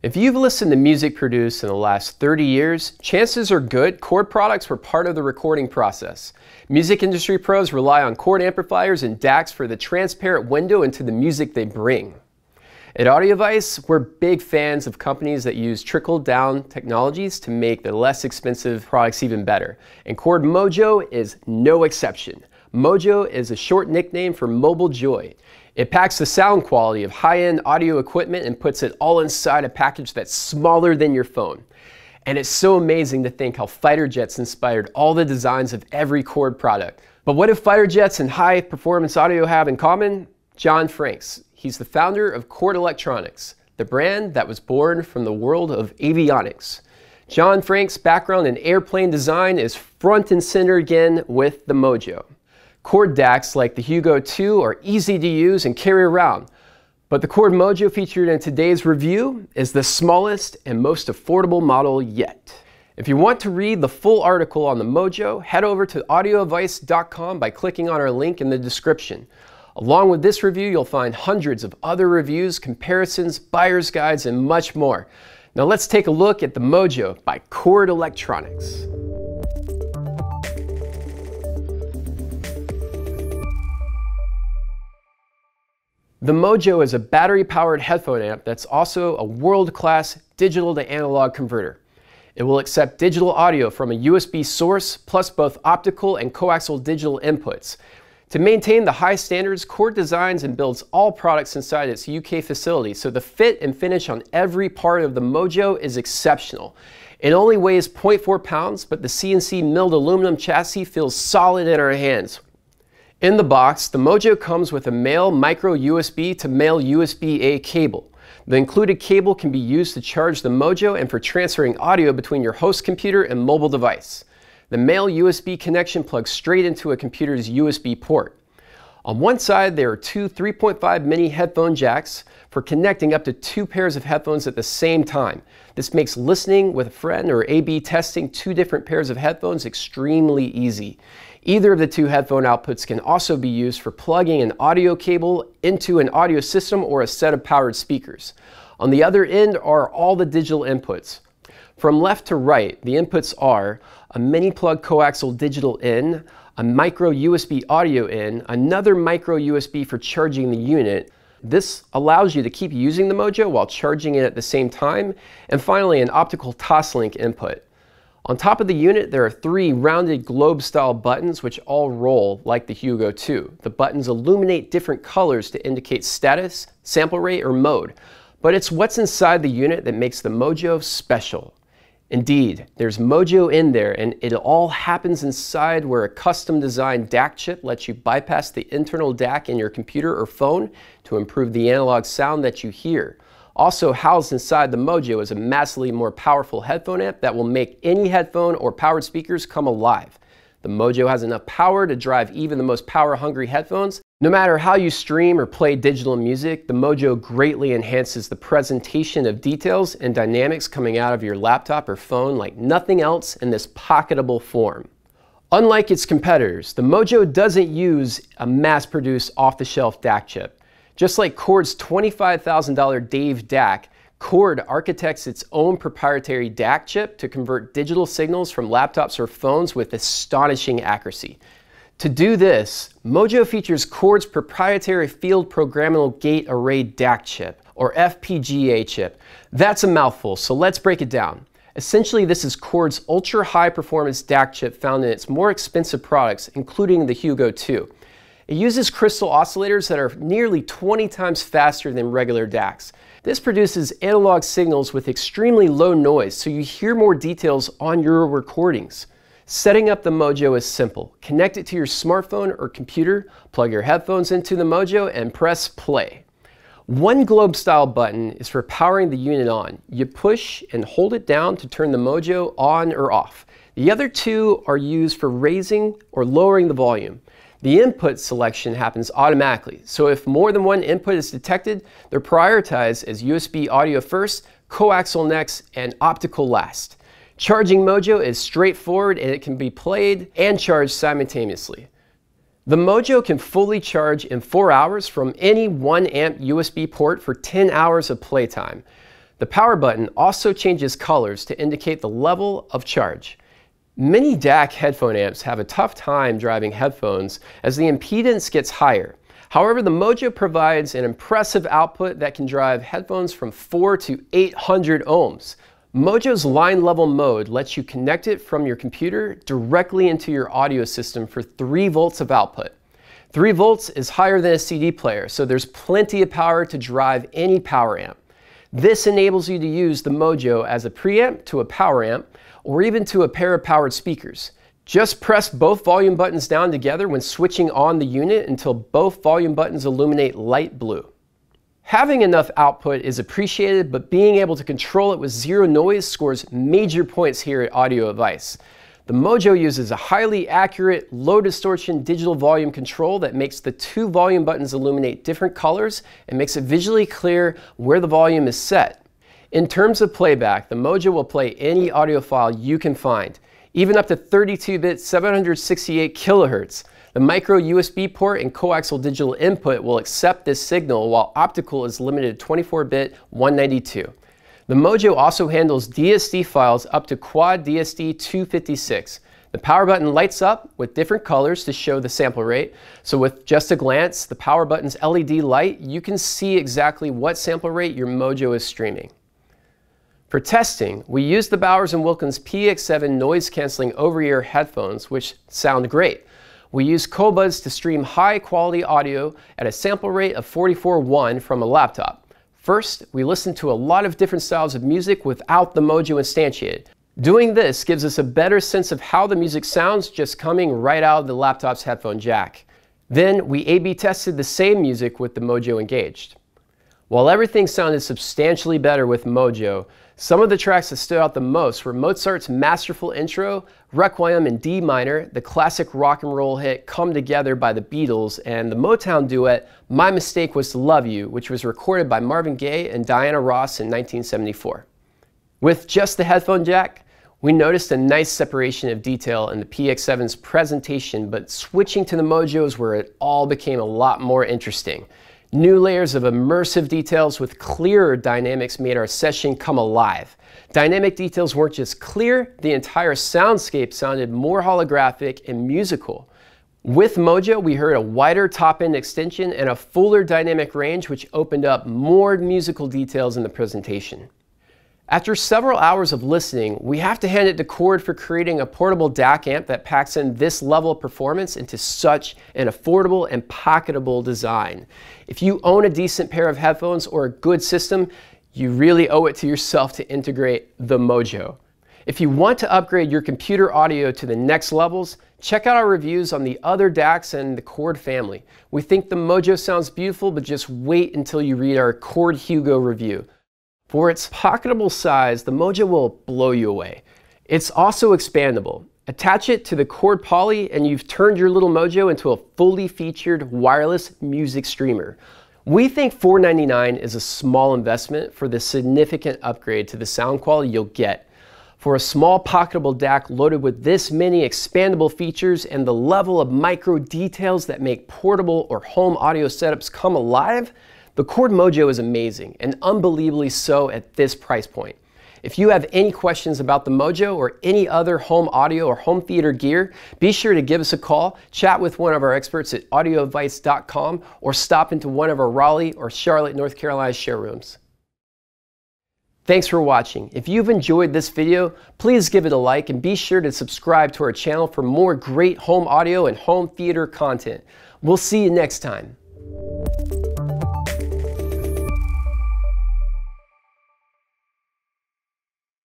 If you've listened to music produced in the last 30 years, chances are good Chord products were part of the recording process. Music industry pros rely on Chord amplifiers and DACs for the transparent window into the music they bring. At Audio Advice, we're big fans of companies that use trickle-down technologies to make the less expensive products even better. And Chord Mojo is no exception. Mojo is a short nickname for mobile joy. It packs the sound quality of high-end audio equipment and puts it all inside a package that's smaller than your phone. And it's so amazing to think how fighter jets inspired all the designs of every Chord product. But what do fighter jets and high performance audio have in common? John Franks. He's the founder of Chord Electronics, the brand that was born from the world of avionics. John Franks' background in airplane design is front and center again with the Mojo. Chord DACs like the Hugo 2 are easy to use and carry around, but the Chord Mojo featured in today's review is the smallest and most affordable model yet. If you want to read the full article on the Mojo, head over to audioadvice.com by clicking on our link in the description. Along with this review, you'll find hundreds of other reviews, comparisons, buyer's guides, and much more. Now let's take a look at the Mojo by Chord Electronics. The Mojo is a battery-powered headphone amp that's also a world-class digital to analog converter. It will accept digital audio from a USB source, plus both optical and coaxial digital inputs. To maintain the high standards, Chord designs and builds all products inside its UK facility, so the fit and finish on every part of the Mojo is exceptional. It only weighs 0.4 pounds, but the CNC milled aluminum chassis feels solid in our hands. In the box, the Mojo comes with a male micro USB to male USB-A cable. The included cable can be used to charge the Mojo and for transferring audio between your host computer and mobile device. The male USB connection plugs straight into a computer's USB port. On one side, there are two 3.5 mini headphone jacks for connecting up to two pairs of headphones at the same time. This makes listening with a friend or A-B testing two different pairs of headphones extremely easy. Either of the two headphone outputs can also be used for plugging an audio cable into an audio system or a set of powered speakers. On the other end are all the digital inputs. From left to right, the inputs are a mini plug coaxial digital in, a micro USB audio in, another micro USB for charging the unit. This allows you to keep using the Mojo while charging it at the same time, and finally an optical Toslink input. On top of the unit, there are three rounded globe-style buttons which all roll like the Hugo 2. The buttons illuminate different colors to indicate status, sample rate, or mode. But it's what's inside the unit that makes the Mojo special. Indeed, there's Mojo in there, and it all happens inside where a custom designed DAC chip lets you bypass the internal DAC in your computer or phone to improve the analog sound that you hear. Also housed inside the Mojo is a massively more powerful headphone amp that will make any headphone or powered speakers come alive. The Mojo has enough power to drive even the most power-hungry headphones. No matter how you stream or play digital music, the Mojo greatly enhances the presentation of details and dynamics coming out of your laptop or phone like nothing else in this pocketable form. Unlike its competitors, the Mojo doesn't use a mass-produced off-the-shelf DAC chip. Just like Chord's $25,000 Dave DAC, Chord architects its own proprietary DAC chip to convert digital signals from laptops or phones with astonishing accuracy. To do this, Mojo features Chord's proprietary field programmable gate array DAC chip, or FPGA chip. That's a mouthful, so let's break it down. Essentially, this is Chord's ultra high performance DAC chip found in its more expensive products, including the Hugo 2. It uses crystal oscillators that are nearly 20 times faster than regular DACs. This produces analog signals with extremely low noise, so you hear more details on your recordings. Setting up the Mojo is simple. Connect it to your smartphone or computer, plug your headphones into the Mojo, and press play. One globe style button is for powering the unit on. You push and hold it down to turn the Mojo on or off. The other two are used for raising or lowering the volume. The input selection happens automatically, so if more than one input is detected, they're prioritized as USB audio first, coaxial next, and optical last. Charging Mojo is straightforward and it can be played and charged simultaneously. The Mojo can fully charge in 4 hours from any 1 amp USB port for 10 hours of playtime. The power button also changes colors to indicate the level of charge. Many DAC headphone amps have a tough time driving headphones as the impedance gets higher. However, the Mojo provides an impressive output that can drive headphones from 4 to 800 ohms. Mojo's line level mode lets you connect it from your computer directly into your audio system for 3 volts of output. 3 volts is higher than a CD player, so there's plenty of power to drive any power amp. This enables you to use the Mojo as a preamp to a power amp, or even to a pair of powered speakers. Just press both volume buttons down together when switching on the unit until both volume buttons illuminate light blue. Having enough output is appreciated, but being able to control it with zero noise scores major points here at Audio Advice. The Mojo uses a highly accurate, low distortion digital volume control that makes the two volume buttons illuminate different colors and makes it visually clear where the volume is set. In terms of playback, the Mojo will play any audio file you can find even up to 32-bit 768 kilohertz. The micro USB port and coaxial digital input will accept this signal while optical is limited to 24-bit 192. The Mojo also handles DSD files up to quad DSD 256. The power button lights up with different colors to show the sample rate. So with just a glance, the power button's LED light, you can see exactly what sample rate your Mojo is streaming. For testing, we used the Bowers & Wilkins PX7 noise canceling over-ear headphones, which sound great. We used Qobuz to stream high quality audio at a sample rate of 44.1 from a laptop. First, we listened to a lot of different styles of music without the Mojo instantiated. Doing this gives us a better sense of how the music sounds just coming right out of the laptop's headphone jack. Then we A-B tested the same music with the Mojo engaged. While everything sounded substantially better with Mojo, some of the tracks that stood out the most were Mozart's masterful intro, Requiem in D minor, the classic rock and roll hit Come Together by the Beatles, and the Motown duet My Mistake Was to Love You, which was recorded by Marvin Gaye and Diana Ross in 1974. With just the headphone jack, we noticed a nice separation of detail in the PX7's presentation, but switching to the Mojos where it all became a lot more interesting. New layers of immersive details with clearer dynamics made our session come alive. Dynamic details weren't just clear, the entire soundscape sounded more holographic and musical. With Mojo, we heard a wider top-end extension and a fuller dynamic range which opened up more musical details in the presentation. After several hours of listening, we have to hand it to Chord for creating a portable DAC amp that packs in this level of performance into such an affordable and pocketable design. If you own a decent pair of headphones or a good system, you really owe it to yourself to integrate the Mojo. If you want to upgrade your computer audio to the next levels, check out our reviews on the other DACs and the Chord family. We think the Mojo sounds beautiful, but just wait until you read our Chord Hugo review. For its pocketable size, the Mojo will blow you away. It's also expandable. Attach it to the Chord Poly and you've turned your little Mojo into a fully featured wireless music streamer. We think 499 is a small investment for the significant upgrade to the sound quality you'll get. For a small pocketable DAC loaded with this many expandable features and the level of micro details that make portable or home audio setups come alive, the Chord Mojo is amazing and unbelievably so at this price point. If you have any questions about the Mojo or any other home audio or home theater gear, be sure to give us a call, chat with one of our experts at audioadvice.com, or stop into one of our Raleigh or Charlotte, North Carolina showrooms. Thanks for watching. If you've enjoyed this video, please give it a like and be sure to subscribe to our channel for more great home audio and home theater content. We'll see you next time.